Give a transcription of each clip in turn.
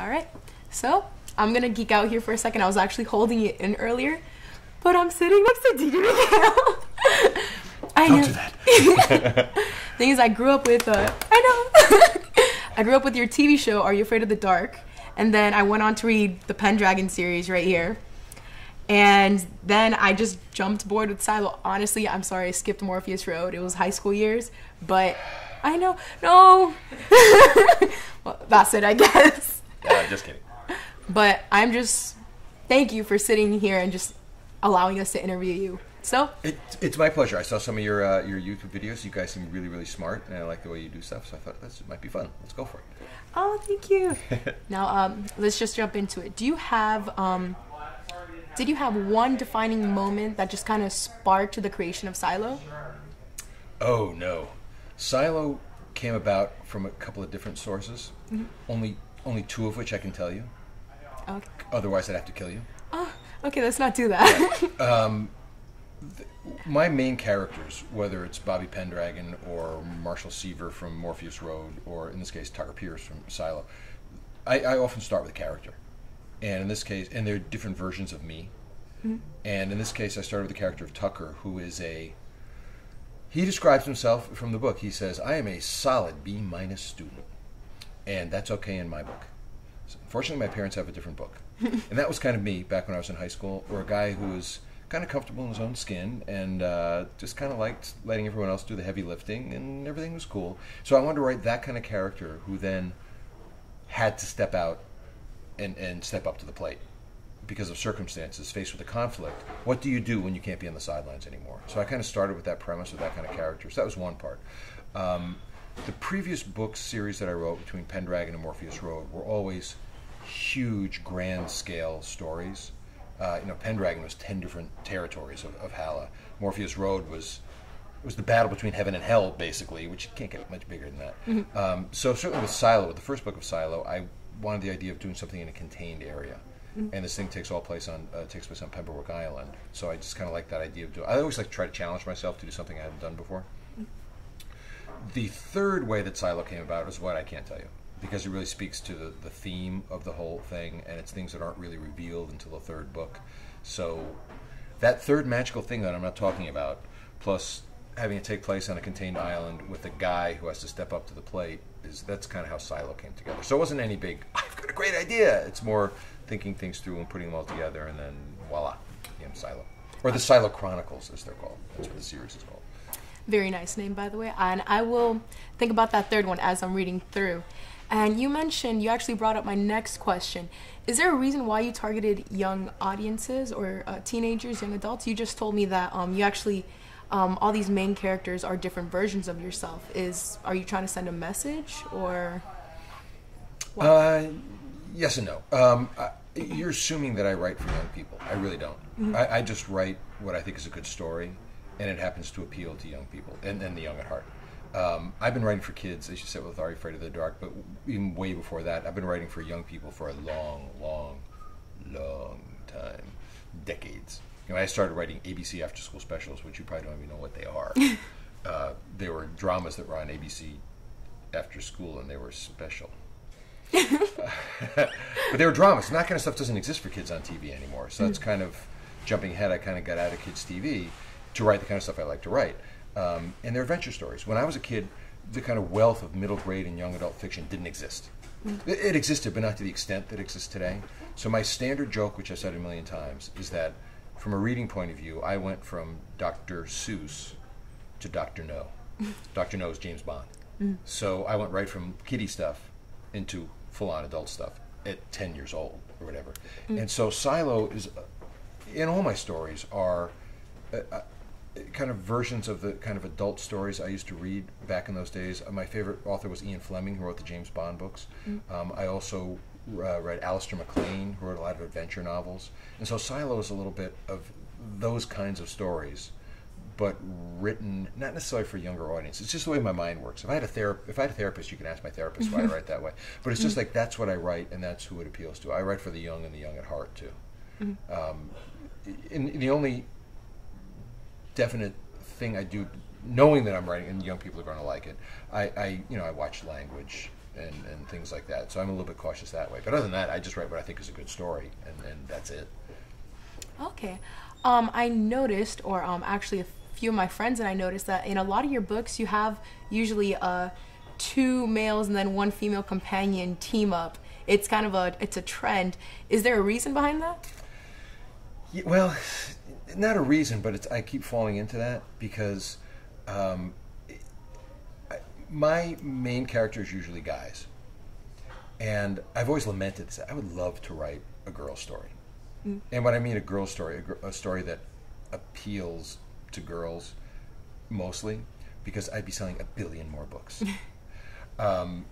All right. So I'm gonna geek out here for a second. I was actually holding it in earlier, but I'm sitting next to DJ MacHale. I Don't know. do that. Thing is, I grew up with. Uh, I know. I grew up with your TV show, Are You Afraid of the Dark? And then I went on to read the Pendragon series right here. And then I just jumped board with Sylo. Honestly, I'm sorry I skipped Morpheus Road. It was high school years, but I know. No. well, that's it, I guess. Uh, just kidding. But I'm just. Thank you for sitting here and just allowing us to interview you. So, It, it's my pleasure. I saw some of your uh, your YouTube videos. You guys seem really really smart, and I like the way you do stuff. So I thought this might be fun. Let's go for it. Oh, thank you. now, um, let's just jump into it. Do you have, um, did you have one defining moment that just kind of sparked the creation of Sylo? Oh no, Sylo came about from a couple of different sources. Only only two of which I can tell you. Okay. Otherwise, I'd have to kill you. Oh, okay, let's not do that. Um, my main characters, whether it's Bobby Pendragon or Marshall Seaver from Morpheus Road, or in this case Tucker Pierce from Sylo, I, I often start with a character, and in this case, and they're different versions of me. Mm-hmm. And in this case, I started with the character of Tucker, who is a. He describes himself from the book. He says, "I am a solid B minus student," and that's okay in my book. So, unfortunately, my parents have a different book, and that was kind of me back when I was in high school, or a guy who was kind of comfortable in his own skin and uh, just kind of liked letting everyone else do the heavy lifting, and everything was cool. So I wanted to write that kind of character who then had to step out and, and step up to the plate because of circumstances, faced with a conflict. What do you do when you can't be on the sidelines anymore? So I kind of started with that premise with that kind of character. So that was one part. Um, the previous book series that I wrote between Pendragon and Morpheus Road were always huge, grand scale stories. Uh, you know, Pendragon was ten different territories of, of Halla. Morpheus Road was was the battle between heaven and hell, basically, which can't get much bigger than that. Um, so certainly with Sylo, with the first book of Sylo, I wanted the idea of doing something in a contained area. And this thing takes all place on uh, takes place on Pembroke Island, so I just kind of like that idea of doing. I always like to try to challenge myself to do something I haven't done before. The third way that Sylo came about is what I can't tell you because it really speaks to the, the theme of the whole thing, and it's things that aren't really revealed until the third book. So that third magical thing that I'm not talking about, plus having it take place on a contained island with a guy who has to step up to the plate, is that's kind of how Sylo came together. So it wasn't any big. I've got a great idea. It's more thinking things through and putting them all together, and then voila, you know, Sylo, or the Sylo Chronicles, as they're called. That's what the series is called. Very nice name, by the way. And I will think about that third one as I'm reading through. And you mentioned, you actually brought up my next question. Is there a reason why you targeted young audiences or uh, teenagers, young adults? You just told me that um, you actually, um, all these main characters are different versions of yourself. Is Are you trying to send a message or? Uh, yes and no. Um, I, you're assuming that I write for young people. I really don't. I, I just write what I think is a good story, and it happens to appeal to young people and, and the young at heart. Um, I've been writing for kids, as you said, with Are You Afraid of the Dark, but even way before that, I've been writing for young people for a long, long, long time, decades. You know, I started writing ABC after school specials, which you probably don't even know what they are. uh, they were dramas that were on ABC after school, and they were special but they were dramas, and that kind of stuff doesn't exist for kids on TV anymore. So that's kind of jumping ahead. I kind of got out of kids TV to write the kind of stuff I like to write, um, and they're adventure stories. When I was a kid, the kind of wealth of middle grade and young adult fiction didn't exist. It, it existed, but not to the extent that exists today. So my standard joke, which I've said a million times, is that from a reading point of view, I went from Dr. Seuss to Dr. No. Dr. No is James Bond. So I went right from kiddie stuff into full on adult stuff at 10 years old or whatever. And so Sylo is, uh, in all my stories, are uh, uh, kind of versions of the kind of adult stories I used to read back in those days. Uh, my favorite author was Ian Fleming, who wrote the James Bond books. Um, I also uh, read Alistair MacLean, who wrote a lot of adventure novels. And so Sylo is a little bit of those kinds of stories but written not necessarily for a younger audience. It's just the way my mind works. If I had a if I had a therapist, you can ask my therapist why I write that way. But it's just like that's what I write, and that's who it appeals to. I write for the young and the young at heart too. Um, and the only definite thing I do, knowing that I'm writing and young people are going to like it, I, I you know I watch language and, and things like that. So I'm a little bit cautious that way. But other than that, I just write what I think is a good story, and, and that's it. Okay. Um, I noticed, or um, actually, a few of my friends and I noticed that in a lot of your books, you have usually uh, two males and then one female companion team up. It's kind of a it's a trend. Is there a reason behind that? Yeah, well, not a reason, but it's, I keep falling into that because um, I, my main character is usually guys, and I've always lamented this. I would love to write a girl story, mm. and what I mean a girl story, a, a story that appeals to girls mostly, because I'd be selling a billion more books. um,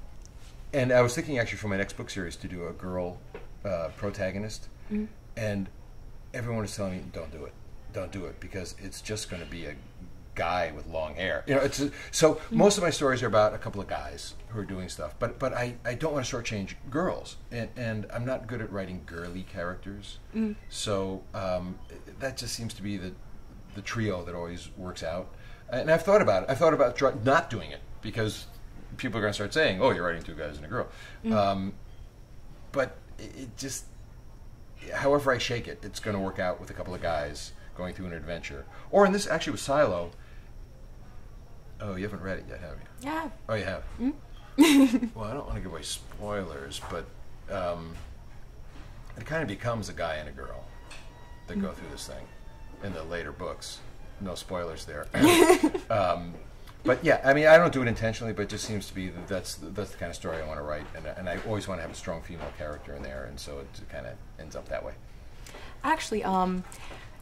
and I was thinking actually for my next book series to do a girl uh, protagonist, mm. and everyone is telling me don't do it, don't do it because it's just going to be a guy with long hair. You know, it's a, so most of my stories are about a couple of guys who are doing stuff, but but I, I don't want to shortchange girls, and, and I'm not good at writing girly characters, mm. so um, that just seems to be the the trio that always works out. And I've thought about it. I've thought about not doing it because people are going to start saying, "Oh, you're writing two guys and a girl," mm. um, but it just, however I shake it, it's going to work out with a couple of guys going through an adventure. Or in this, actually, with Sylo. Oh, you haven't read it yet, have you? Yeah. Oh, you have. Mm. well, I don't want to give away spoilers, but um, it kind of becomes a guy and a girl that mm. go through this thing in the later books. No spoilers there. um, but yeah, I mean, I don't do it intentionally, but it just seems to be that that's that's the kind of story I want to write, and, and I always want to have a strong female character in there, and so it kind of ends up that way. Actually, um,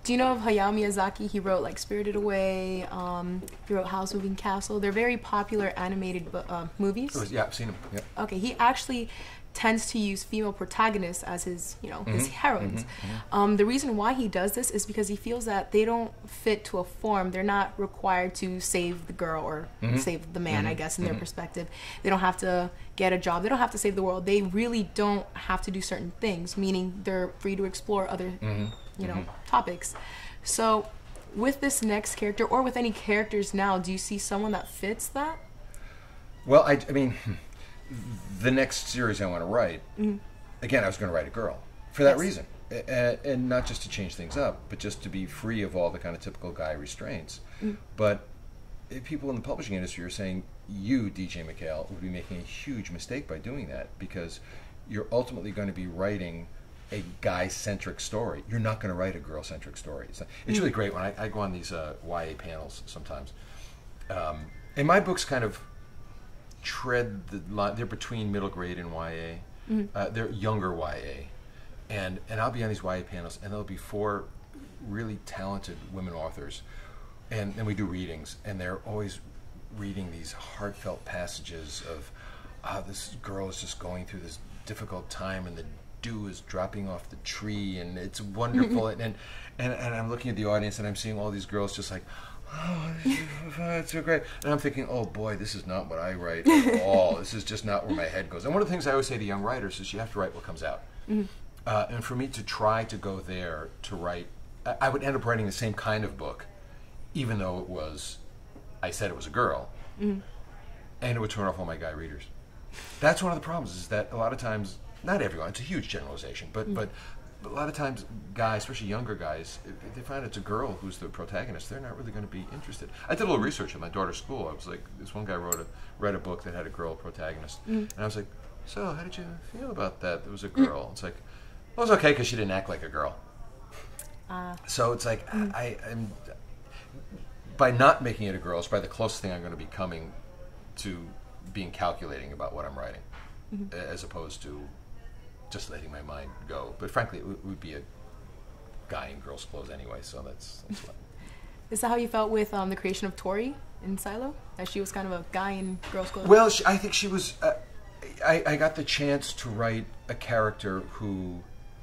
do you know of Hayao Miyazaki? He wrote like Spirited Away. Um, he wrote Howl's Moving Castle. They're very popular animated uh, movies. Was, yeah, I've seen them. Yeah. Okay, he actually tends to use female protagonists as his, you know, mm-hmm. his heroines. Mm-hmm. mm-hmm. Um, the reason why he does this is because he feels that they don't fit to a form. They're not required to save the girl or mm-hmm. save the man, I mm-hmm. guess, in their perspective. They don't have to get a job. They don't have to save the world. They really don't have to do certain things, meaning they're free to explore other, you know, topics. So, with this next character, or with any characters now, do you see someone that fits that? Well, I, I mean, the next series I want to write, mm-hmm. again, I was going to write a girl for that yes. reason, and, and, not just to change things up, but just to be free of all the kind of typical guy restraints. Mm-hmm. But people in the publishing industry are saying you, DJ MacHale, would be making a huge mistake by doing that because you're ultimately going to be writing a guy-centric story. You're not going to write a girl-centric story. It's, it's mm-hmm. really great when I, I, go on these uh, YA panels sometimes. Um, and my book's kind of tread the line. They're between middle grade and YA. Mm-hmm. Uh, they're younger YA, and and I'll be on these YA panels, and there'll be four really talented women authors, and and we do readings, and they're always reading these heartfelt passages of, ah, this girl is just going through this difficult time, and the dew is dropping off the tree, and it's wonderful, and, and and I'm looking at the audience, and I'm seeing all these girls just like oh, it's so great. And I'm thinking, oh boy, this is not what I write at all. this is just not where my head goes. And one of the things I always say to young writers is you have to write what comes out. Mm-hmm. Uh, and for me to try to go there to write, I, I, would end up writing the same kind of book, even though it was, I said it was a girl, mm-hmm. and it would turn off all my guy readers. That's one of the problems is that a lot of times, not everyone, it's a huge generalization, but mm-hmm. but a lot of times guys, especially younger guys, if they find it's a girl who's the protagonist, they're not really going to be interested. I did a little research at my daughter's school. I was like, this one guy wrote a read a book that had a girl protagonist, mm. and I was like, so how did you feel about that? It was a girl. Mm. It's like, well, it was okay because she didn't act like a girl. Uh, so it's like mm. I, am by not making it a girl, it's probably the closest thing I'm going to be coming to being calculating about what I'm writing, mm-hmm. as opposed to just letting my mind go. But frankly, it, would be a guy in girls' clothes anyway. So that's that's what. Is that how you felt with um, the creation of Tori in Sylo? That she was kind of a guy in girls' clothes. Well, she, I think she was. Uh, I, I got the chance to write a character who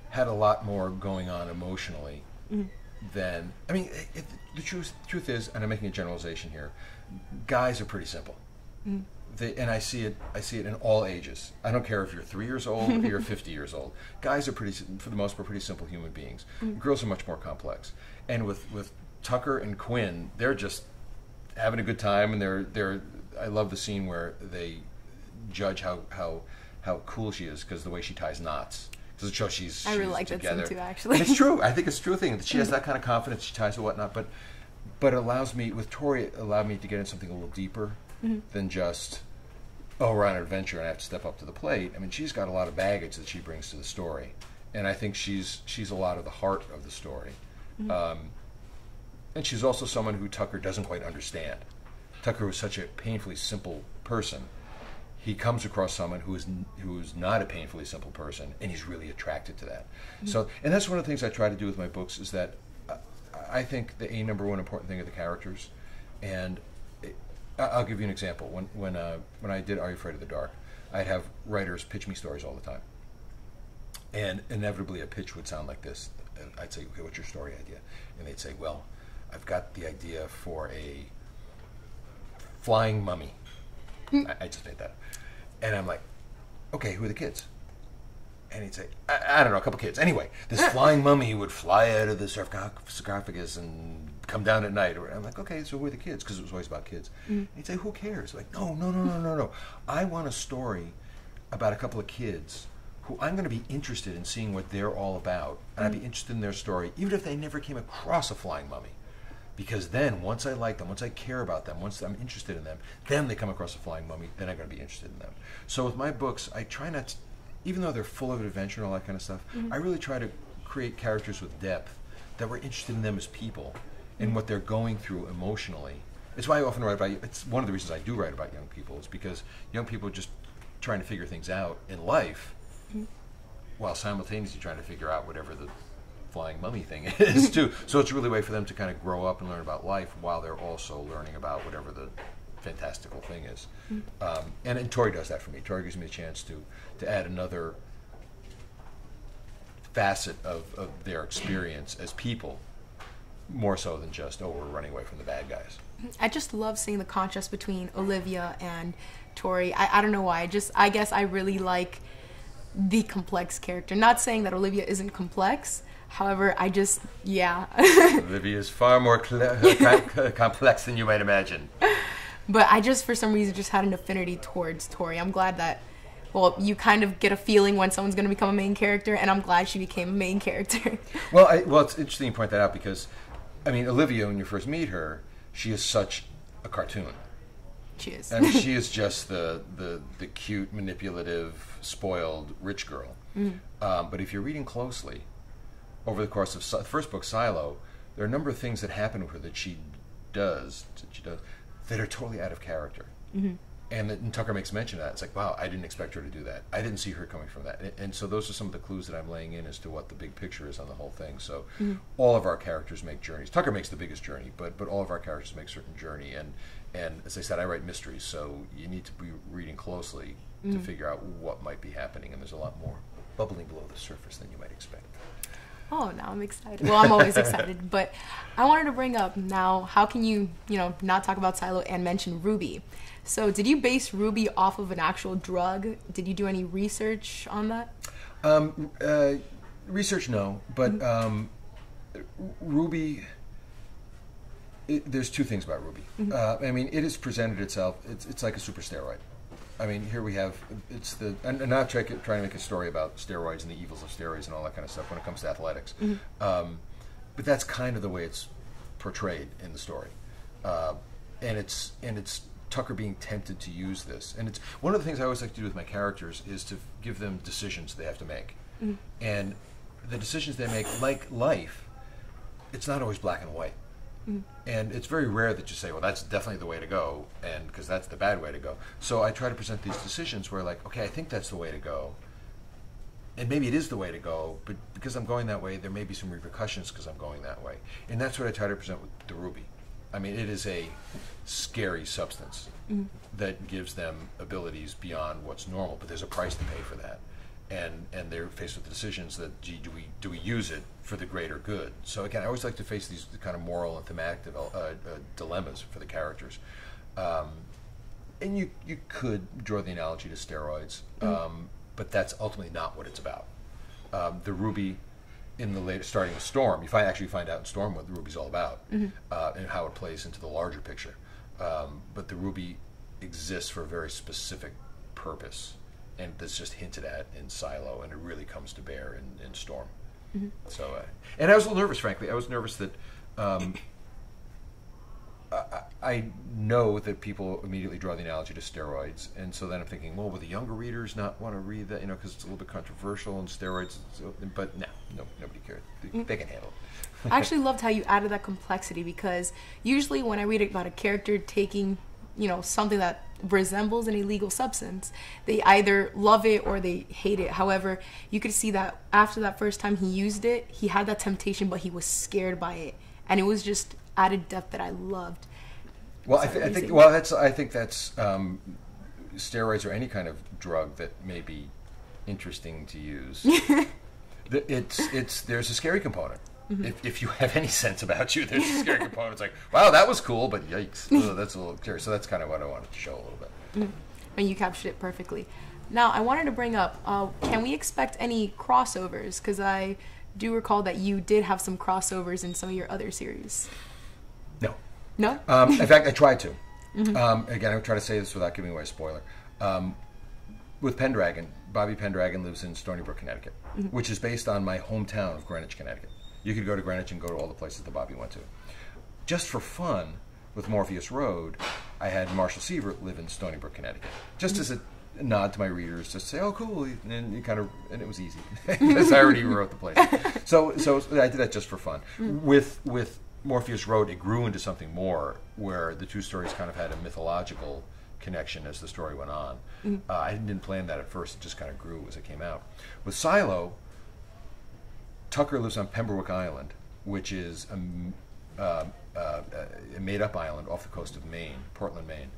had a lot more going on emotionally mm-hmm. than. I mean, it, the truth truth is, and I'm making a generalization here. Guys are pretty simple. Mm-hmm they, and I see it. I see it in all ages. I don't care if you're three years old or you're 50 years old. Guys are pretty, for the most part, pretty simple human beings. Mm. Girls are much more complex. And with with Tucker and Quinn, they're just having a good time, and they're they're. I love the scene where they judge how how how cool she is because the way she ties knots. Because it shows she's. I really like that scene too, actually. And it's true. I think it's a true thing that she has that kind of confidence. She ties and whatnot, but but it allows me with Tori. It allowed me to get into something a little deeper Mm-hmm. than just oh we're on an adventure and I have to step up to the plate. I mean, she's got a lot of baggage that she brings to the story, and I think she's she's a lot of the heart of the story. Mm-hmm. Um, and she's also someone who Tucker doesn't quite understand. Tucker was such a painfully simple person. He comes across someone who is who is not a painfully simple person, and he's really attracted to that. So, and that's one of the things I try to do with my books is that uh, I think the a number one important thing are the characters, and I'll give you an example. When when uh, when I did Are You Afraid of the Dark, I'd have writers pitch me stories all the time, and inevitably a pitch would sound like this. And I'd say, "Okay, what's your story idea?" And they'd say, "Well, I've got the idea for a flying mummy." I, I just made that, and I'm like, "Okay, who are the kids?" And he'd say, I, I don't know, a couple kids. Anyway, this flying mummy would fly out of the sarcophagus and come down at night. Or I'm like, okay, so who are the kids? Because it was always about kids. Mm. And he'd say, who cares? Like, no, no, no, no, no, no. I want a story about a couple of kids who I'm going to be interested in seeing what they're all about. And I'd be mm. interested in their story, even if they never came across a flying mummy. Because then, once I like them, once I care about them, once I'm interested in them, then they come across a flying mummy, then I'm going to be interested in them. So with my books, I try not to, even though they're full of adventure and all that kind of stuff, mm-hmm. I really try to create characters with depth that we're interested in them as people and what they're going through emotionally. It's why I often write about, it's one of the reasons I do write about young people, is because young people are just trying to figure things out in life while simultaneously trying to figure out whatever the flying mummy thing is too. So it's a really a way for them to kind of grow up and learn about life while they're also learning about whatever the fantastical thing is. Um, and, and Tori does that for me. Tori gives me a chance to to add another facet of, of their experience as people, more so than just oh we're running away from the bad guys. I just love seeing the contrast between Olivia and Tori. I, I don't know why. I just I guess I really like the complex character. Not saying that Olivia isn't complex. However, I just yeah. Olivia is far more cl- complex than you might imagine. but I just for some reason just had an affinity towards Tori. I'm glad that well, you kind of get a feeling when someone's going to become a main character and I'm glad she became a main character. Well, I, well, it's interesting you point that out because, I mean, Olivia, when you first meet her, she is such a cartoon. she is. I mean, she is just the, the, the cute, manipulative, spoiled rich girl. Um, but if you're reading closely, over the course of the first book, Sylo, there are a number of things that happen with her that she does, that she does, that are totally out of character. And, and Tucker makes mention of that. It's like, wow, I didn't expect her to do that. I didn't see her coming from that. And, and so those are some of the clues that I'm laying in as to what the big picture is on the whole thing. So mm-hmm. all of our characters make journeys. Tucker makes the biggest journey, but but all of our characters make certain journey. And and as I said, I write mysteries, so you need to be reading closely to mm. figure out what might be happening. And there's a lot more bubbling below the surface than you might expect. Oh, now I'm excited. Well, I'm always excited, but I wanted to bring up now how can you, you know, not talk about Sylo and mention Ruby? So, did you base Ruby off of an actual drug? Did you do any research on that? Um, uh, research, no, but um, Ruby. It, there's two things about Ruby. Uh, I mean, it has presented itself. It's, it's like a super steroid. I mean, here we have it's the and, and not try, trying to make a story about steroids and the evils of steroids and all that kind of stuff when it comes to athletics. Um, but that's kind of the way it's portrayed in the story, uh, and it's and it's Tucker being tempted to use this. And it's one of the things I always like to do with my characters is to give them decisions they have to make, mm-hmm. and the decisions they make, like life, it's not always black and white. Mm-hmm. And it's very rare that you say, well, that's definitely the way to go, and because that's the bad way to go. So I try to present these decisions where, like, okay, I think that's the way to go, and maybe it is the way to go, but because I'm going that way, there may be some repercussions because I'm going that way. And that's what I try to present with the ruby. I mean, it is a scary substance that gives them abilities beyond what's normal, but there's a price to pay for that. And, and they're faced with decisions that gee, do we do we use it for the greater good? So again, I always like to face these kind of moral and thematic devel- uh, uh, dilemmas for the characters. Um, and you you could draw the analogy to steroids, um, but that's ultimately not what it's about. Um, the ruby in the later starting with Storm, you find actually find out in Storm what the ruby's all about uh, and how it plays into the larger picture. Um, but the ruby exists for a very specific purpose, and that's just hinted at in Sylo, and it really comes to bear in, in Storm. So, uh, and I was a little nervous, frankly. I was nervous that. Um, I, I know that people immediately draw the analogy to steroids, and so then I'm thinking, well, will the younger readers not want to read that? You know, because it's a little bit controversial and steroids. So, but no, no, nobody cares. They, mm. they can handle it. I actually loved how you added that complexity because usually when I read about a character taking, you know, something that resembles an illegal substance, they either love it or they hate it. However, you could see that after that first time he used it, he had that temptation, but he was scared by it, and it was just added depth that I loved. Well, I, th- I think well that's I think that's um, steroids or any kind of drug that may be interesting to use. It's it's there's a scary component. Mm-hmm. If, if you have any sense about you, there's a scary component. It's like, wow, that was cool, but yikes, Ugh, that's a little scary. So that's kind of what I wanted to show a little bit. and you captured it perfectly. Now, I wanted to bring up uh, can we expect any crossovers? Because I do recall that you did have some crossovers in some of your other series. No, No? Um, in fact, I tried to. Mm-hmm. Um, again, I try to say this without giving away a spoiler. Um, with Pendragon, Bobby Pendragon lives in Stony Brook, Connecticut, Mm-hmm. which is based on my hometown of Greenwich, Connecticut. You could go to Greenwich and go to all the places that Bobby went to. Just for fun, with Morpheus Road, I had Marshall Seaver live in Stony Brook, Connecticut, just as a nod to my readers, just say, "Oh, cool," and you kind of, and it was easy because I already wrote the place. So, so I did that just for fun. With with Morpheus Road, it grew into something more, where the two stories kind of had a mythological connection as the story went on. Uh, I didn't plan that at first; it just kind of grew as it came out. With Sylo, Tucker lives on Pembroke Island, which is a, uh, uh, a made-up island off the coast of Maine, Portland, Maine.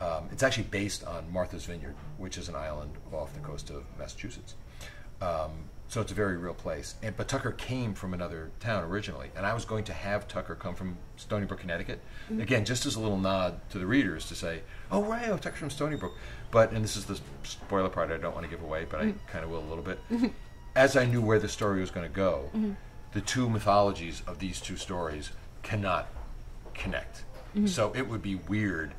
Um, it's actually based on Martha's Vineyard, which is an island off the coast of Massachusetts. Um, so it's a very real place. And, but Tucker came from another town originally, and I was going to have Tucker come from Stony Brook, Connecticut. Mm-hmm. Again, just as a little nod to the readers to say, "Oh, right, oh, Tucker's from Stony Brook." But and this is the spoiler part I don't want to give away, but I mm-hmm. kind of will a little bit. Mm-hmm. As I knew where the story was going to go, the two mythologies of these two stories cannot connect. So it would be weird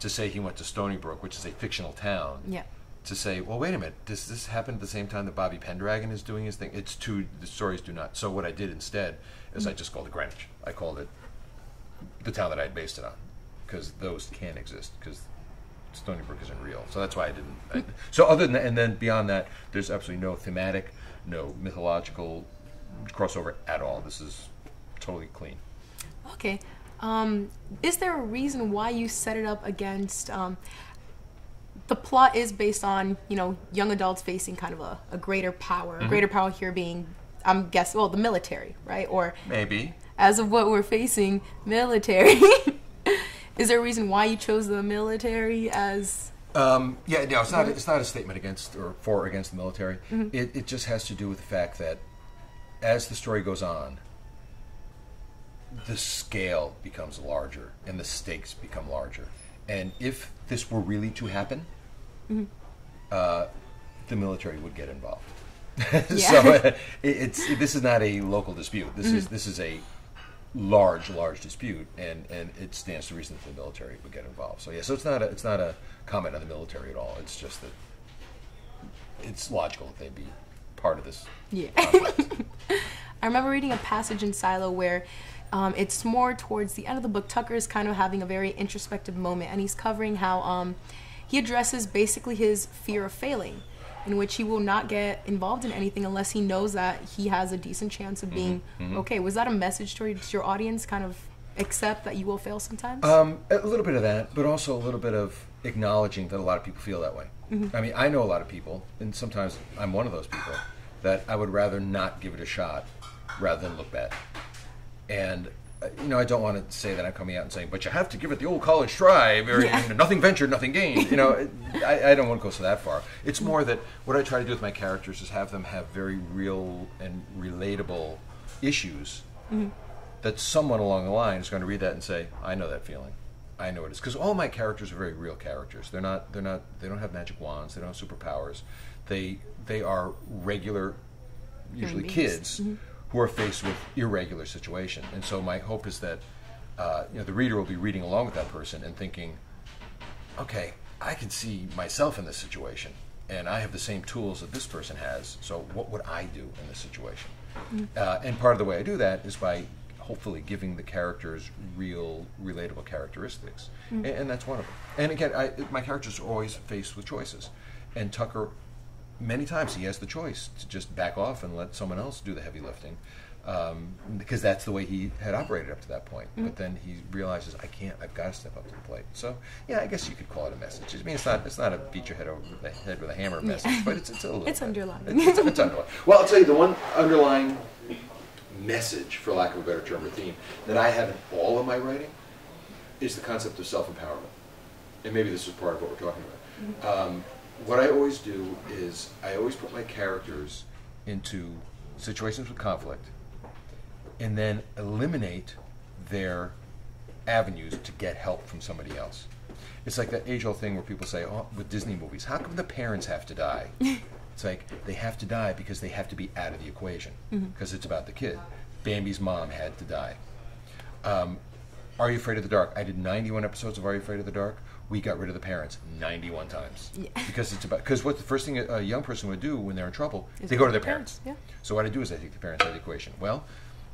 to say he went to Stony Brook, which is a fictional town, Yeah. To say, well, wait a minute, does this happen at the same time that Bobby Pendragon is doing his thing? It's two, the stories do not. So what I did instead is I just called it Greenwich. I called it the town that I had based it on, because those can exist, because Stony Brook isn't real. So that's why I didn't. I, so other than that, and then beyond that, there's absolutely no thematic, no mythological crossover at all. This is totally clean. Okay. Um, is there a reason why you set it up against? Um, the plot is based on you know young adults facing kind of a, a greater power. A greater power here being, I'm guessing, well, the military, right? Or Maybe. as of what we're facing, military. is there a reason why you chose the military as? Um, yeah, no, it's not. It's not a statement against or for or against the military. It, it just has to do with the fact that as the story goes on, the scale becomes larger and the stakes become larger. And if this were really to happen, uh, the military would get involved. so uh, it, it's this is not a local dispute. This is this is a large, large dispute, and, and it stands to reason that the military would get involved. So yeah, so it's not a, it's not a comment on the military at all. It's just that it's logical that they'd be part of this. Yeah. I remember reading a passage in Sylo where um, it's more towards the end of the book. Tucker is kind of having a very introspective moment, and he's covering how um, he addresses basically his fear of failing, in which he will not get involved in anything unless he knows that he has a decent chance of being mm-hmm, mm-hmm. okay. Was that a message towards your audience? Kind of accept that you will fail sometimes. Um, a little bit of that, but also a little bit of acknowledging that a lot of people feel that way. Mm-hmm. I mean, I know a lot of people, and sometimes I'm one of those people that I would rather not give it a shot rather than look bad. And you know, I don't want to say that I'm coming out and saying, "But you have to give it the old college try." Very, Yeah. you know, nothing ventured, nothing gained. You know, I, I don't want to go so that far. It's more that what I try to do with my characters is have them have very real and relatable issues mm-hmm. that someone along the line is going to read that and say, "I know that feeling. I know it is." Because all my characters are very real characters. They're not. They're not. They don't have magic wands. They don't have superpowers. They they are regular, usually kids, mm-hmm. Who are faced with irregular situation. And so my hope is that uh, you know the reader will be reading along with that person and thinking, "Okay, I can see myself in this situation, and I have the same tools that this person has. So what would I do in this situation? Uh, and part of the way I do that is by hopefully giving the characters real, relatable characteristics, and, and that's one of them. And again, I, my characters are always faced with choices, and Tucker, many times he has the choice to just back off and let someone else do the heavy lifting. Um, because that's the way he had operated up to that point. But then he realizes, I can't. I've got to step up to the plate. So, yeah, I guess you could call it a message. I mean, it's not. It's not a beat your head over the head with a hammer message, but it's it's a little. It's bit. underlying. It's, it's, it's underlying. Well, I'll tell you the one underlying message, for lack of a better term or theme, that I have in all of my writing is the concept of self-empowerment. And maybe this is part of what we're talking about. Um, what I always do is I always put my characters into situations with conflict and then eliminate their avenues to get help from somebody else. It's like that age-old thing where people say, "Oh, with Disney movies, how come the parents have to die?" it's like they have to die because they have to be out of the equation because it's about the kid. Bambi's mom had to die. Um, Are You Afraid of the Dark? I did 91 episodes of Are You Afraid of the Dark. We got rid of the parents 91 times Yeah. because it's about because what the first thing a, a young person would do when they're in trouble, Is they go to their the parents. parents, So what I do is I take the parents out of the equation. Well,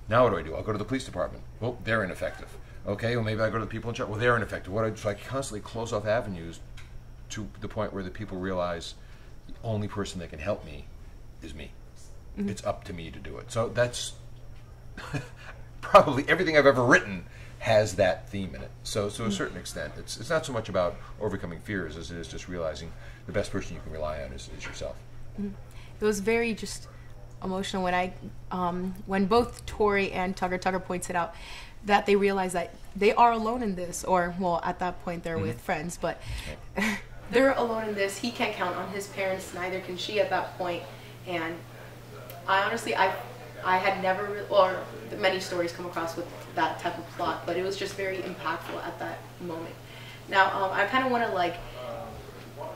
now what do I do? I'll go to the police department. Well, they're ineffective. Okay, well maybe I go to the people in charge. Well, they're ineffective. What I so I constantly close off avenues to the point where the people realize the only person that can help me is me. Mm-hmm. It's up to me to do it. So that's probably everything I've ever written has that theme in it. So, so to a hmm. certain extent, it's it's not so much about overcoming fears as it is just realizing the best person you can rely on is, is yourself. Hmm. it was very just emotional when I um, when both Tori and Tucker Tucker points it out that they realize that they are alone in this or well at that point they're mm-hmm. with friends but they're alone in this. He can't count on his parents neither can she at that point. And I honestly I I had never re- or many stories come across with that type of plot but it was just very impactful at that moment now um, I kind of want to like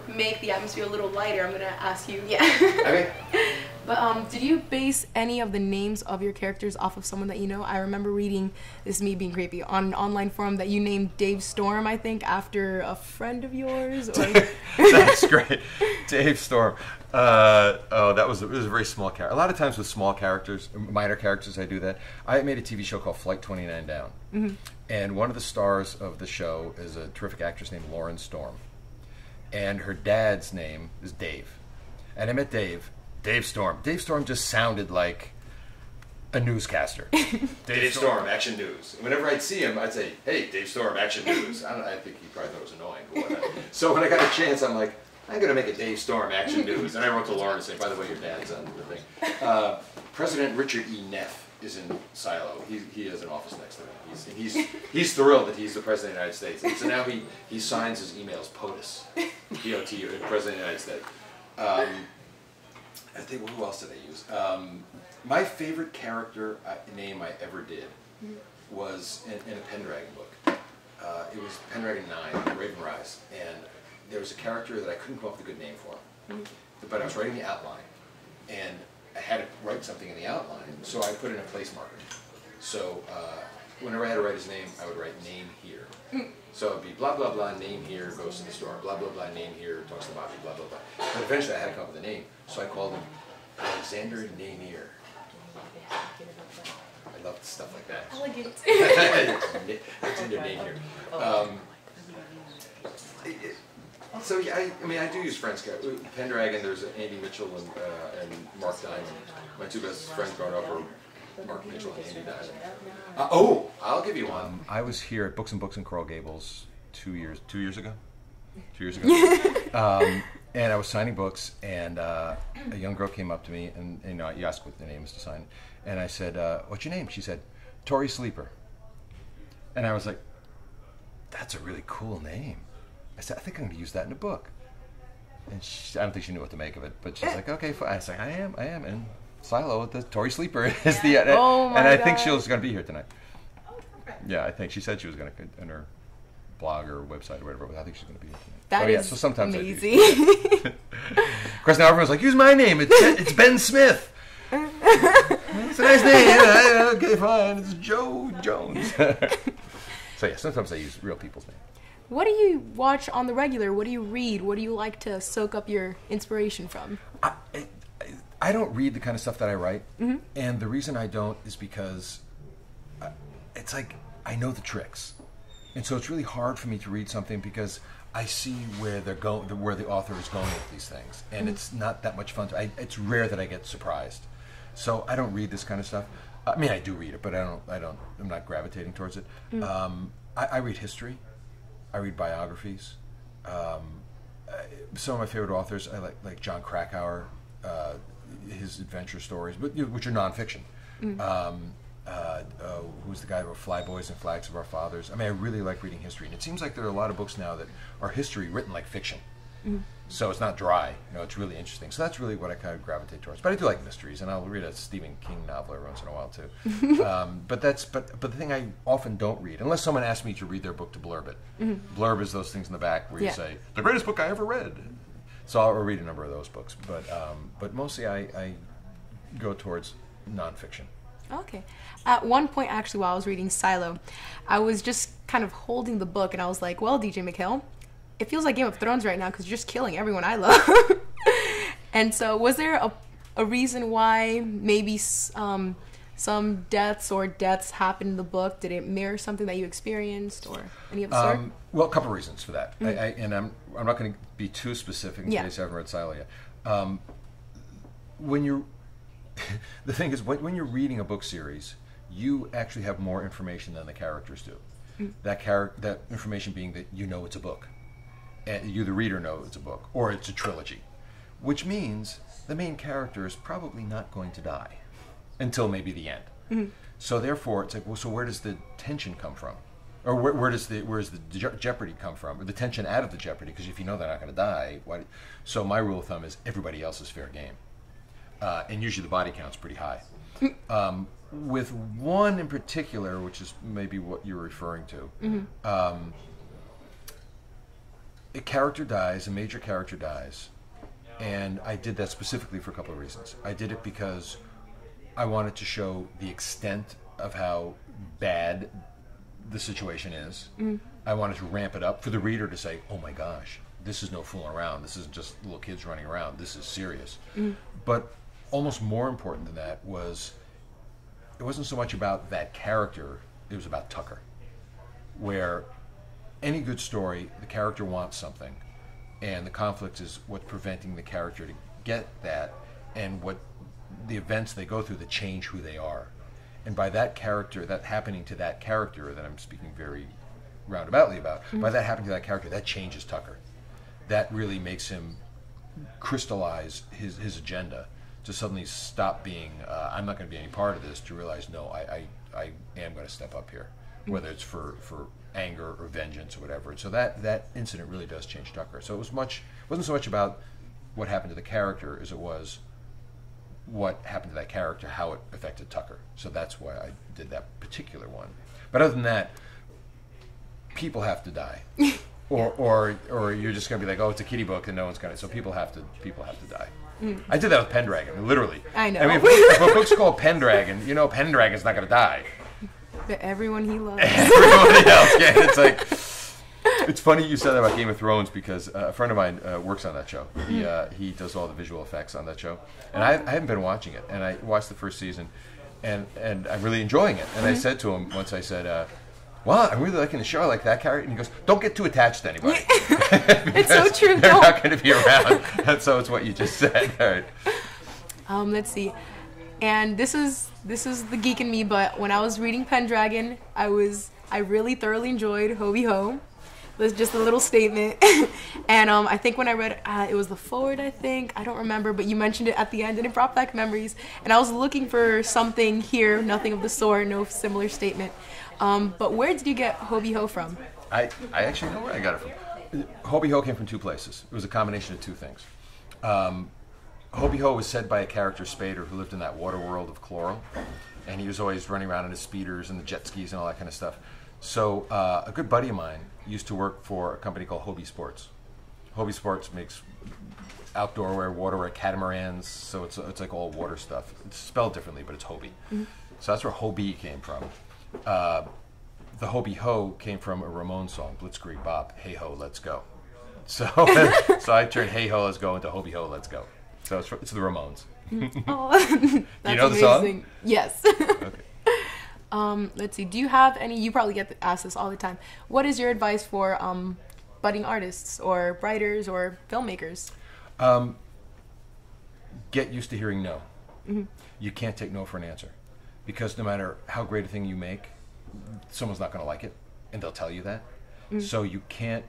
make the atmosphere a little lighter I'm gonna ask you yeah Okay. But um, did you base any of the names of your characters off of someone that you know? I remember reading this is me being creepy on an online forum that you named Dave Storm, I think, after a friend of yours. Or That's great, Dave Storm. Uh, oh, that was it was a very small character. A lot of times with small characters, minor characters, I do that. I made a TV show called Flight Twenty Nine Down, and one of the stars of the show is a terrific actress named Lauren Storm, and her dad's name is Dave. And I met Dave, Dave Storm. Dave Storm just sounded like a newscaster. Dave Storm, Action News. And whenever I'd see him, I'd say, "Hey, Dave Storm, Action News." I, don't, I think he probably thought it was annoying. But so when I got a chance, I'm like, "I'm going to make a Dave Storm Action News." And I wrote to Lauren and said, "By the way, your dad's on the thing." Uh, President Richard E. Neff is in Sylo. He, he has an office next to him. He's, he's, he's thrilled that he's the President of the United States. And so now he, he signs his emails POTUS, P-O-T-U, President of the United States. Um, I think well, who else did I use? Um, my favorite character uh, name I ever did was in, in a Pendragon book. Uh, it was Pendragon Nine, Raven Rise, and there was a character that I couldn't come up with a good name for, but I was writing the outline, and I had to write something in the outline, so I put in a place marker. So uh, whenever I had to write his name, I would write name here. So it'd be blah blah blah name here goes to the store, blah blah blah name here talks to Bobby, blah blah blah. But eventually I had to come up with a name, so I called him Alexander Namier. I love stuff like that. Elegant. Alexander Namier. Um, it- it- so yeah, I, I mean, I do use friends. ca- Pendragon, there's Andy Mitchell and, uh, and Mark Dimond. My two best friends growing up were Mark Mitchell and Andy Diamond. Uh, oh, I'll give you one. I was here at Books and Books in Coral Gables two years two years ago. Two years ago. um, and I was signing books, and uh, a young girl came up to me, and you know, you asked what the name is to sign, and I said, uh, "What's your name?" She said, "Tori Sleeper," and I was like, "That's a really cool name." I said, "I think I'm going to use that in a book." And she, I don't think she knew what to make of it, but she's eh. like, "Okay, fine." I was like, "I am, I am," and Sylo, the Tori Sleeper is the, and, Oh my and I think she was going to be here tonight. Oh, yeah, I think she said she was going to in her blog or website or whatever. I think she's going to be here tonight. That oh, is yeah, so sometimes amazing. Of course, now everyone's like, "Use my name. It's Ben, it's Ben Smith." it's a nice name. Okay, fine. It's Joe Jones. so yeah, sometimes I use real people's names. What do you watch on the regular? What do you read? What do you like to soak up your inspiration from? I, I, I don't read the kind of stuff that I write, Mm-hmm. and the reason I don't is because I, it's like I know the tricks, and so it's really hard for me to read something because I see where they're going, where the author is going with these things, and Mm-hmm. it's not that much fun. To, I, it's rare that I get surprised, so I don't read this kind of stuff. I mean, I do read it, but I don't. I don't. I'm not gravitating towards it. Mm. Um, I, I read history. I read biographies. Um, some of my favorite authors, I like like Jon Krakauer, uh, his adventure stories, but which are nonfiction. Um, uh, uh, who's the guy who wrote Flyboys and Flags of Our Fathers? I mean, I really like reading history, and it seems like there are a lot of books now that are history written like fiction. So it's not dry. You know, it's really interesting. So that's really what I kind of gravitate towards. But I do like mysteries, and I'll read a Stephen King novel every once in a while too. um, but that's but but the thing I often don't read, unless someone asks me to read their book to blurb it. Blurb is those things in the back where Yeah. you say the greatest book I ever read. So I'll read a number of those books, but um, but mostly I, I go towards nonfiction. Okay. At one point, actually, while I was reading Sylo, I was just kind of holding the book and I was like, well, DJ MacHale, it feels like Game of Thrones right now because you're just killing everyone I love. and so, was there a, a reason why maybe um, some deaths or deaths happened in the book? Did it mirror something that you experienced or any of the sort? Um, well, a couple reasons for that, I, I, and I'm I'm not going to be too specific in Yeah. case I haven't read Sylo yet. Um, when you, the thing is, when, when you're reading a book series, you actually have more information than the characters do. That char- that information being that you know it's a book, and you, the reader, know it's a book or it's a trilogy, which means the main character is probably not going to die until maybe the end. So therefore, it's like, well, so where does the tension come from, or where, where does the where does the je- jeopardy come from, or the tension out of the jeopardy? Because if you know they're not going to die, why? So my rule of thumb is everybody else is fair game, uh, and usually the body count's pretty high. Um, with one in particular, which is maybe what you're referring to, um, a character dies, a major character dies, and I did that specifically for a couple of reasons. I did it because I wanted to show the extent of how bad the situation is. Mm. I wanted to ramp it up for the reader to say, "Oh my gosh, this is no fooling around. This isn't just little kids running around. This is serious." Mm. But almost more important than that was it wasn't so much about that character; it was about Tucker, where any good story, the character wants something, and the conflict is what's preventing the character to get that, and what the events they go through that change who they are. And by that character, that happening to that character that I'm speaking very roundaboutly about, by that happening to that character, that changes Tucker. That really makes him crystallize his, his agenda to suddenly stop being, uh, I'm not going to be any part of this, to realize, no, I, I, I am going to step up here, whether it's for, for anger or vengeance or whatever. And so that, that incident really does change Tucker. So it was much, wasn't so much about what happened to the character as it was what happened to that character, how it affected Tucker. So that's why I did that particular one. But other than that, people have to die. Or, or, or you're just gonna be like, oh, it's a kitty book, and no one's gonna. So people have to, people have to die. Mm. I did that with Pendragon, literally. I know. I mean, if, if a book's called Pendragon, you know Pendragon's not gonna die. But everyone he loves. Everybody else, yeah. It's like, it's funny you said that about Game of Thrones because uh, a friend of mine uh, works on that show. He uh, he does all the visual effects on that show, and I, I haven't been watching it. And I watched the first season, and and I'm really enjoying it. And I said to him once, I said, uh, "Wow, I'm really liking the show. I like that character." And he goes, "Don't get too attached to anybody. it's so true. They're not going to be around." and so it's what you just said. All right. Um, let's see. And this is this is the geek in me, but when I was reading Pendragon, I was I really thoroughly enjoyed Hobey Ho. That's just a little statement. and um, I think when I read uh, it was the forward, I think I don't remember, but you mentioned it at the end, and it brought back memories. And I was looking for something here, nothing of the sort, no similar statement. Um, but where did you get Hobey Ho from? I, I actually know where I got it from. Hobey Ho came from two places. It was a combination of two things. Um, Hobey Ho was said by a character, Spader, who lived in that water world of Cloral. And he was always running around in his speeders and the jet skis and all that kind of stuff. So uh, a good buddy of mine used to work for a company called Hobie Sports. Hobie Sports makes outdoor wear, water wear, catamarans. So it's, it's like all water stuff. It's spelled differently, but it's Hobie. So that's where Hobie came from. Uh, the Hobey Ho came from a Ramon song, Blitzkrieg Bop, Hey Ho, Let's Go. So, so I turned Hey Ho, Let's Go into Hobey Ho, Let's Go. So it's, it's the Ramones. Oh, that's know the song? amazing. Yes. Okay. um, let's see. Do you have any? You probably get asked this all the time. What is your advice for um, budding artists or writers or filmmakers? Um, get used to hearing no. You can't take no for an answer, because no matter how great a thing you make, someone's not going to like it, and they'll tell you that. So you can't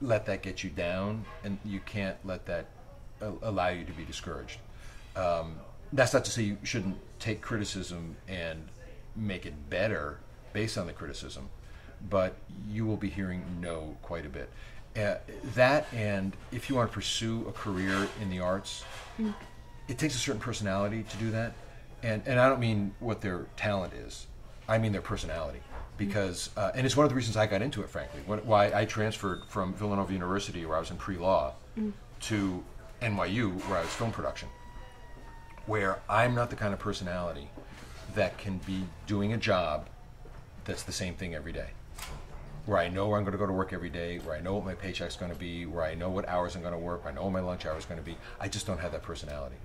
let that get you down, and you can't let that allow you to be discouraged. Um, that's not to say you shouldn't take criticism and make it better based on the criticism, but you will be hearing no quite a bit. Uh, that and if you want to pursue a career in the arts, it takes a certain personality to do that. And, and I don't mean what their talent is, I mean their personality. Because, uh, and it's one of the reasons I got into it, frankly. Why I transferred from Villanova University, where I was in pre law, to NYU, where I was film production, where I'm not the kind of personality that can be doing a job that's the same thing every day. Where I know where I'm going to go to work every day, where I know what my paycheck's going to be, where I know what hours I'm going to work, I know what my lunch hour is going to be. I just don't have that personality.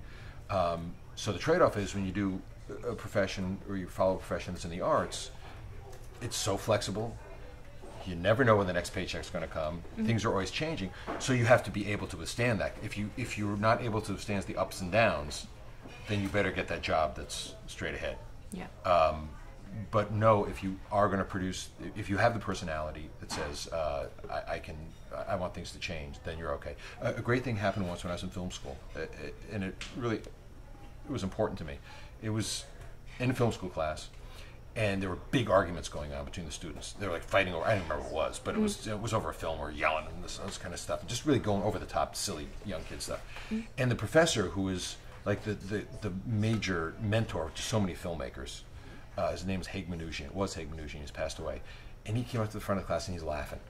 Um, so the trade-off is when you do a profession or you follow a profession that's in the arts, it's so flexible. You never know when the next paycheck's going to come. Things are always changing, so you have to be able to withstand that. If you if you're not able to withstand the ups and downs, then you better get that job that's straight ahead. Yeah. But no, if you are going to produce, if you have the personality that says uh, I, I can, I want things to change, then you're okay. A, a great thing happened once when I was in film school, uh, it, and it really it was important to me. It was in a film school class, and there were big arguments going on between the students. They were like fighting over. I don't remember what it was, but it was mm. it was over a film or yelling and this, this kind of stuff, and just really going over the top, silly young kid stuff. Mm. And the professor, who is like the, the, the major mentor to so many filmmakers, uh, his name is Haig Manoogian. It was Haig Manoogian. He's passed away, and he came up to the front of the class and he's laughing.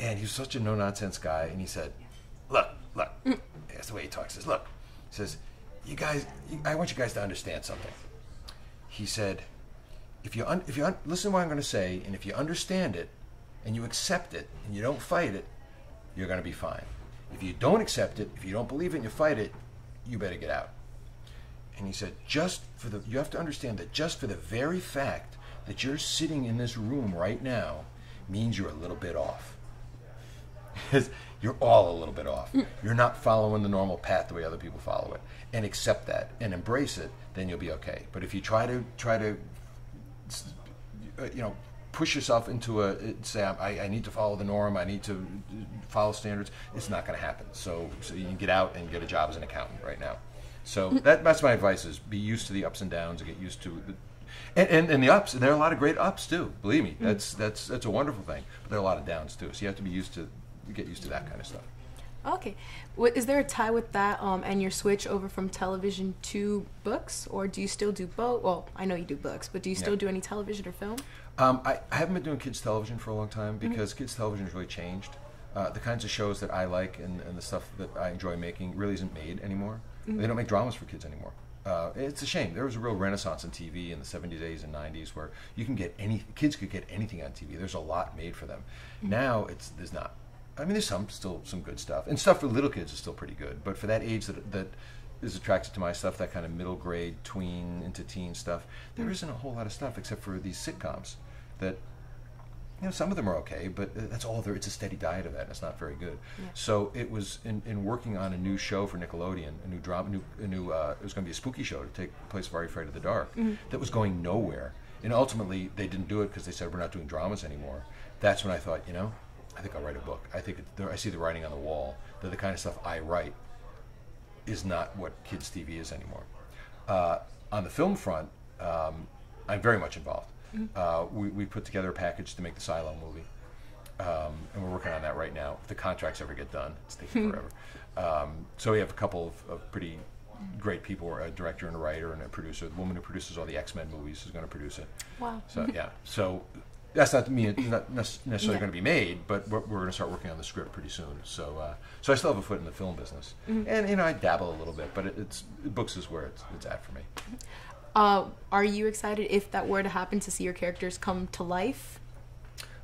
And he was such a no nonsense guy, and he said, "Look, look." Mm. That's the way he talks. He says, "Look," he says, "You guys, I want you guys to understand something." He said, "If you un- if you un- listen to what I'm going to say, and if you understand it, and you accept it, and you don't fight it, you're going to be fine. If you don't accept it, if you don't believe it, and you fight it, you better get out." And he said, just for the, you have to understand that just for the very fact that you're sitting in this room right now means you're a little bit off. Because you're all a little bit off. You're not following the normal path the way other people follow it. And accept that and embrace it, then you'll be okay. But if you try to, try to, uh, you know, push yourself into a, uh, say, I, I need to follow the norm, I need to uh, follow standards, it's not going to happen. So, so you can get out and get a job as an accountant right now. So mm. that, that's my advice: is be used to the ups and downs, and get used to, the, and, and and the ups. And there are a lot of great ups too. Believe me, mm. that's that's that's a wonderful thing. But there are a lot of downs too. So you have to be used to get used to that kind of stuff. Okay. What, is there a tie with that um, and your switch over from television to books, or do you still do both? Well, I know you do books, but do you still Yeah. do any television or film? Um, I, I haven't been doing kids television for a long time because kids television has really changed. Uh, the kinds of shows that I like and, and the stuff that I enjoy making really isn't made anymore. They don't make dramas for kids anymore. Uh, it's a shame. There was a real renaissance in TV in the 70s, 80s, and 90s where you can get any kids could get anything on TV. There's a lot made for them. Now it's there's not. I mean, there's some still some good stuff, and stuff for little kids is still pretty good. But for that age that that is attracted to my stuff, that kind of middle grade, tween into teen stuff, there isn't a whole lot of stuff except for these sitcoms that you know, some of them are okay, but that's all there. It's a steady diet of that, and it's not very good. So it was in, in working on a new show for Nickelodeon, a new drama, new, a new. Uh, it was going to be a spooky show to take place of Are You Afraid of the Dark. That was going nowhere, and ultimately they didn't do it because they said we're not doing dramas anymore. That's when I thought, you know, I think I'll write a book. I think I see the writing on the wall that the kind of stuff I write is not what kids TV is anymore. Uh, on the film front, um, I'm very much involved. Uh, we, we put together a package to make the Sylo movie, um, and we're working on that right now. If the contracts ever get done, it's taking forever. Um, so we have a couple of, of pretty great people, a director and a writer and a producer. The woman who produces all the X Men movies is going to produce it. Wow. So yeah, so that's not me not necessarily Yeah. going to be made, but we're, we're going to start working on the script pretty soon. So uh, so I still have a foot in the film business, and you know I dabble a little bit, but it, it's books is where it's, it's at for me. Uh, are you excited if that were to happen to see your characters come to life?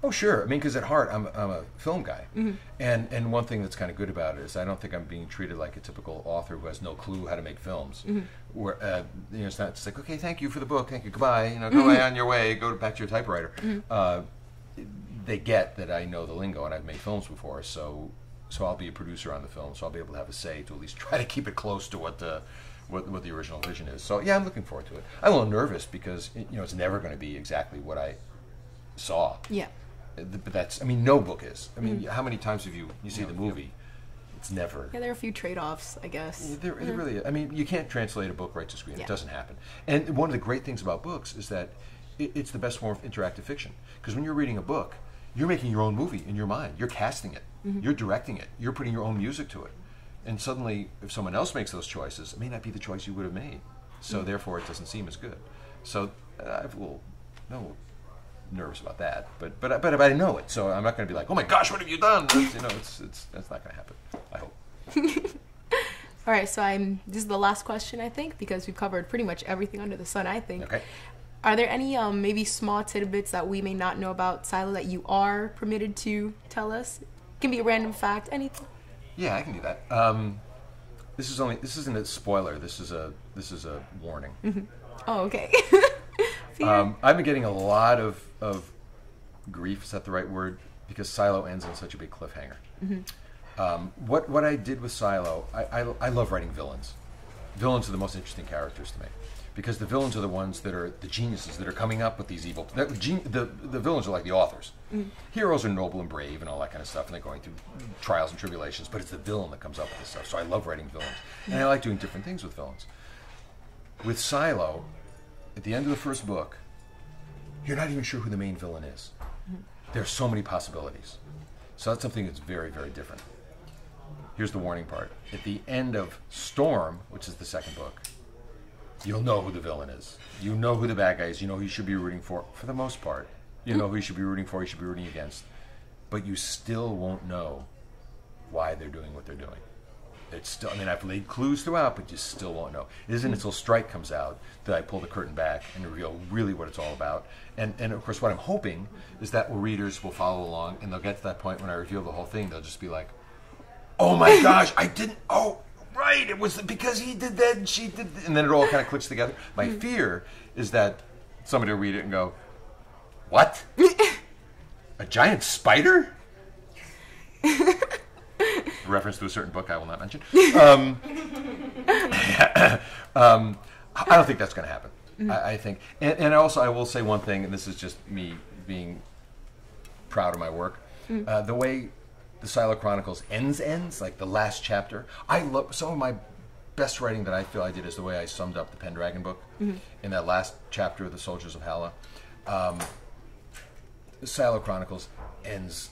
Oh, sure. I mean, because at heart, I'm, I'm a film guy, and and one thing that's kind of good about it is I don't think I'm being treated like a typical author who has no clue how to make films. Where uh, you know, it's not just like, okay, thank you for the book, thank you, goodbye, you know, go away on your way, go back to your typewriter. Uh, they get that I know the lingo and I've made films before, so so I'll be a producer on the film, so I'll be able to have a say to at least try to keep it close to what the what, what the original vision is. So yeah, I'm looking forward to it. I'm a little nervous because you know it's never going to be exactly what I saw. Yeah. But that's I mean no book is. I mean how many times have you you see the movie? It's never. Yeah, there are a few trade-offs, I guess. There, there mm. really, I mean, you can't translate a book right to screen. Yeah. It doesn't happen. And one of the great things about books is that it, it's the best form of interactive fiction. Because when you're reading a book, you're making your own movie in your mind. You're casting it. Mm-hmm. You're directing it. You're putting your own music to it. And suddenly, if someone else makes those choices, it may not be the choice you would have made. So mm. therefore, it doesn't seem as good. So uh, I have a little, no, nervous about that. But but I- but I know it, so I'm not going to be like, oh my gosh, what have you done? You know, it's it's that's not going to happen. I hope. All right, so I'm. This is the last question, I think, because we've covered pretty much everything under the sun. I think. Okay. Are there any um, maybe small tidbits that we may not know about Sylo that you are permitted to tell us? can be a random fact, anything. Yeah, I can do that. Um, this is only this isn't a spoiler. This is a this is a warning. Oh, okay. Fear. Um, I've been getting a lot of of grief. Is that the right word? Because Sylo ends on such a big cliffhanger. Um, what what I did with Sylo, I, I I love writing villains. Villains are the most interesting characters to me. Because the villains are the ones that are the geniuses that are coming up with these evil. The, gen- the, the villains are like the authors. Heroes are noble and brave and all that kind of stuff, and they're going through trials and tribulations. But it's the villain that comes up with this stuff. So I love writing villains, and I like doing different things with villains. With Sylo, at the end of the first book, you're not even sure who the main villain is. There's so many possibilities. So that's something that's very, very different. Here's the warning part. At the end of Storm, which is the second book, you'll know who the villain is. You know who the bad guy is. You know who you should be rooting for, for the most part. You know who you should be rooting for, you should be rooting against. But you still won't know why they're doing what they're doing. It's still, I mean, I've laid clues throughout, but you still won't know. It isn't hmm. until Strike comes out that I pull the curtain back and reveal really what it's all about. And, and of course, what I'm hoping is that readers will follow along and they'll get to that point when I reveal the whole thing. They'll just be like, oh my gosh, I didn't, oh, right, it was because he did that and she did, th-" and then it all kind of clicks together. My hmm. fear is that somebody will read it and go, what? A giant spider? reference to a certain book I will not mention. Um, um, I don't think that's going to happen. I, I think, and, and also I will say one thing, and this is just me being proud of my work. Uh, the way the Sylo Chronicles ends, ends like the last chapter. I love some of my best writing that I feel I did is the way I summed up the Pendragon book in that last chapter of the Soldiers of Halla. Um, the Sylo Chronicles ends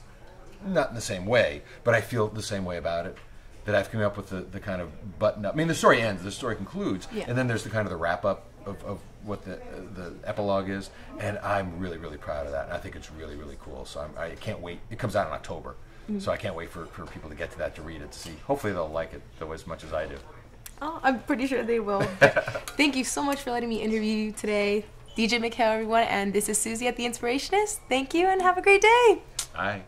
not in the same way, but I feel the same way about it. That I've come up with the, the kind of button up. I mean, the story ends, the story concludes, Yeah. and then there's the kind of the wrap up of, of what the the epilogue is, and I'm really really proud of that. And I think it's really really cool. So I'm, I can't wait. It comes out in October, so I can't wait for, for people to get to that to read it to see. Hopefully they'll like it though as much as I do. Oh, I'm pretty sure they will. Thank you so much for letting me interview you today. DJ MacHale, everyone, and this is Susie at The Inspirationist. Thank you and have a great day. Aye.